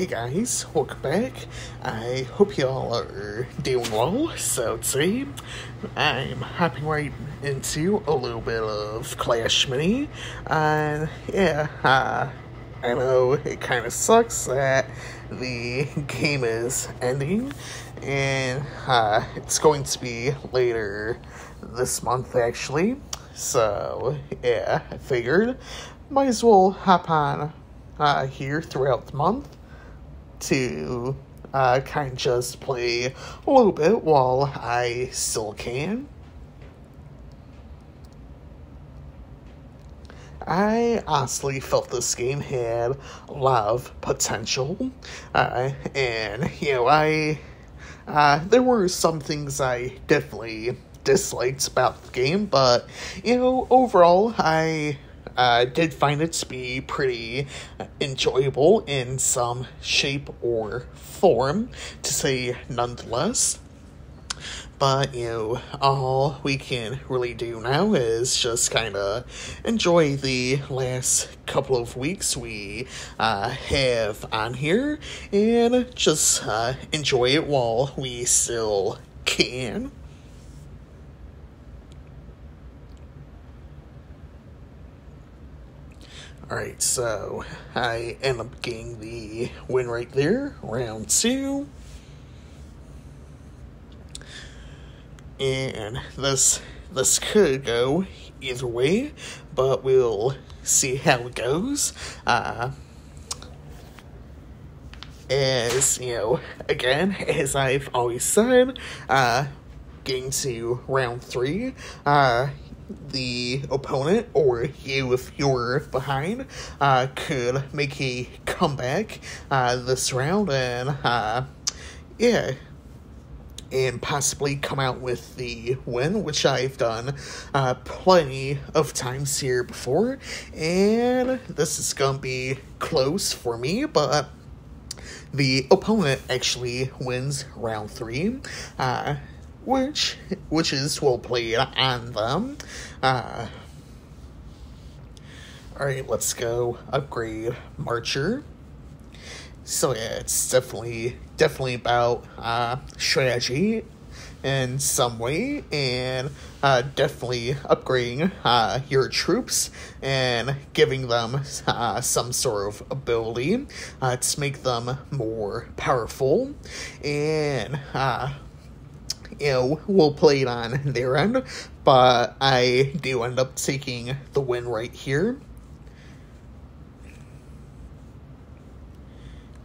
Hey guys, welcome back. I hope y'all are doing well. So today, I'm hopping right into a little bit of Clash Mini. And yeah, uh, I know it kind of sucks that the game is ending, and uh, it's going to be later this month actually. So yeah, I figured might as well hop on uh, here throughout the month to uh, kind of just play a little bit while I still can. I honestly felt this game had a lot of potential, uh, and you know, I uh, there were some things I definitely disliked about the game, but you know, overall, I uh, did find it to be pretty enjoyable in some shape or form, to say nonetheless. But, you know, all we can really do now is just kind of enjoy the last couple of weeks we uh, have on here and just uh, enjoy it while we still can. Alright, so I end up getting the win right there, round two. And this this could go either way, but we'll see how it goes. Uh, as you know, again, as I've always said, uh, getting to round three, uh, the opponent or you if you're behind uh, could make a comeback uh, this round and uh, yeah. And possibly come out with the win which i've done uh, plenty of times here before. And this is gonna be close for me but the opponent actually wins round three. Uh, which is well played on them. Uh, all right, let's go upgrade Marcher. So yeah, it's definitely definitely about uh, strategy in some way, and uh, definitely upgrading uh, your troops and giving them uh, some sort of ability uh, to make them more powerful, and uh, you know, will play it on their end, but I do end up taking the win right here.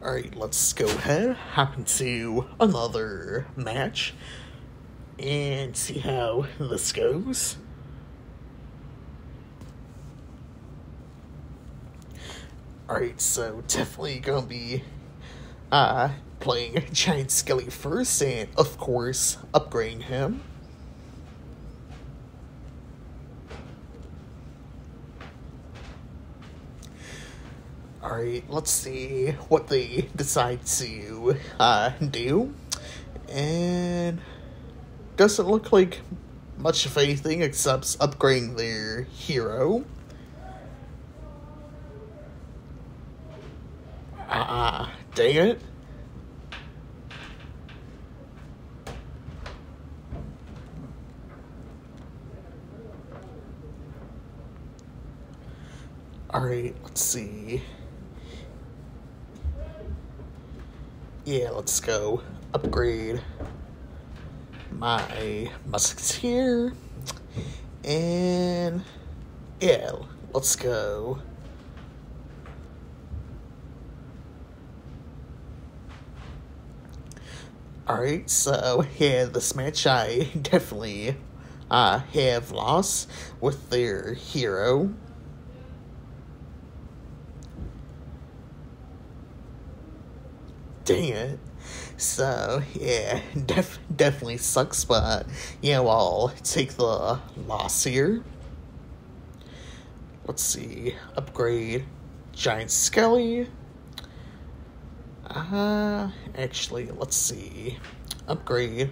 Alright, let's go ahead, hop into another match, and see how this goes. Alright, so definitely gonna be uh, playing Giant Skelly first, and of course, upgrading him. Alright, let's see what they decide to uh, do. And doesn't look like much of anything except upgrading their hero. Ah, dang it. Alright, let's see. Yeah, let's go upgrade my musketeer. And yeah, let's go. Alright, so yeah, this match I definitely uh, have lost with their hero. Dang it. So, yeah, def- definitely sucks, but, you know, I'll take the loss here. Let's see, upgrade Giant Skelly. Uh, actually, let's see, upgrade.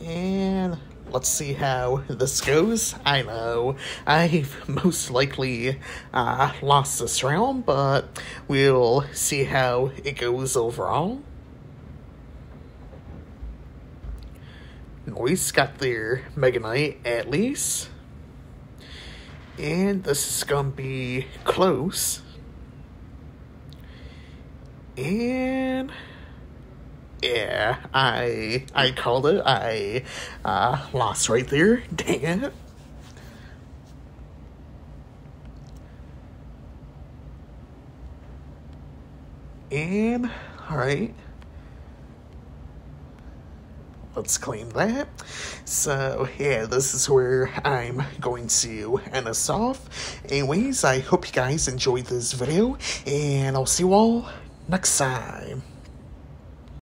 And let's see how this goes. I know I've most likely uh, lost this round, but we'll see how it goes overall. Noise got their Mega Knight at least. And this is gonna be close. And yeah, I I called it. I uh, lost right there. Dang it. And all right. Let's claim that. So, yeah, this is where I'm going to end us off. Anyways, I hope you guys enjoyed this video, and I'll see you all next time.